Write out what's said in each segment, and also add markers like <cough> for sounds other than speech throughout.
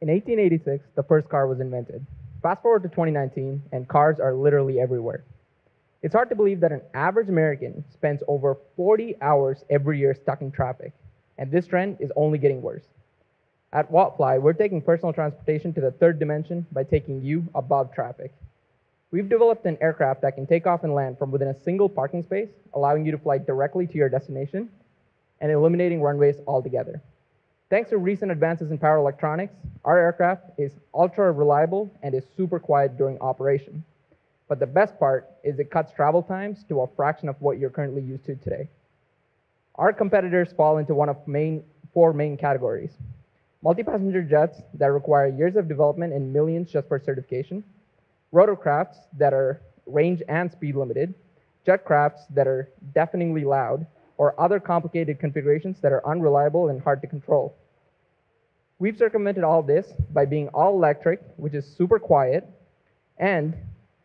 In 1886, the first car was invented. Fast forward to 2019, and cars are literally everywhere. It's hard to believe that an average American spends over 40 hours every year stuck in traffic, and this trend is only getting worse. At WatFly, we're taking personal transportation to the third dimension by taking you above traffic. We've developed an aircraft that can take off and land from within a single parking space, allowing you to fly directly to your destination and eliminating runways altogether. Thanks to recent advances in power electronics, our aircraft is ultra reliable and is super quiet during operation. But the best part is it cuts travel times to a fraction of what you're currently used to today. Our competitors fall into one of main, four main categories. Multi-passenger jets that require years of development and millions just for certification, rotorcrafts that are range and speed limited, jetcrafts that are deafeningly loud, or other complicated configurations that are unreliable and hard to control. We've circumvented all this by being all electric, which is super quiet, and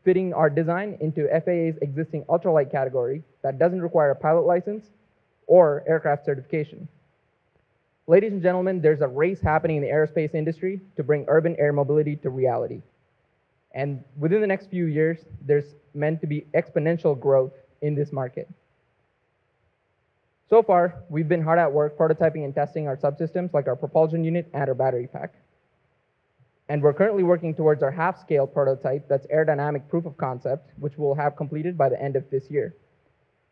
fitting our design into FAA's existing ultralight category that doesn't require a pilot license or aircraft certification. Ladies and gentlemen, there's a race happening in the aerospace industry to bring urban air mobility to reality. And within the next few years, there's meant to be exponential growth in this market. So far, we've been hard at work prototyping and testing our subsystems like our propulsion unit and our battery pack. And we're currently working towards our half-scale prototype that's aerodynamic proof of concept, which we'll have completed by the end of this year.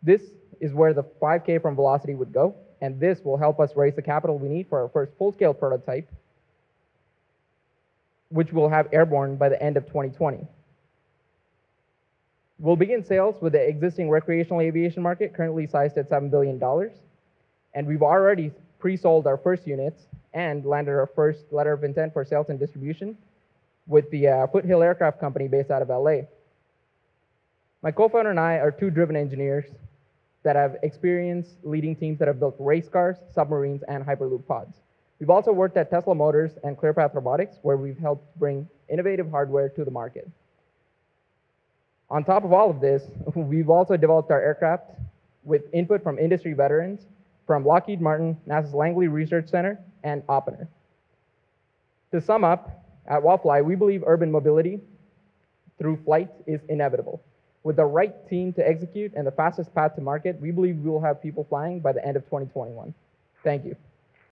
This is where the 5K from Velocity would go, and this will help us raise the capital we need for our first full-scale prototype, which we'll have airborne by the end of 2020. We'll begin sales with the existing recreational aviation market, currently sized at $7 billion. And we've already pre-sold our first units and landed our first letter of intent for sales and distribution with the uh, Foothill Aircraft Company based out of LA. My co-founder and I are two driven engineers that have experience leading teams that have built race cars, submarines, and Hyperloop pods. We've also worked at Tesla Motors and ClearPath Robotics, where we've helped bring innovative hardware to the market. On top of all of this, <laughs> we've also developed our aircraft with input from industry veterans from Lockheed Martin, NASA's Langley Research Center, and Oppenheimer. To sum up, at WatFly, we believe urban mobility through flight is inevitable. With the right team to execute and the fastest path to market, we believe we will have people flying by the end of 2021. Thank you.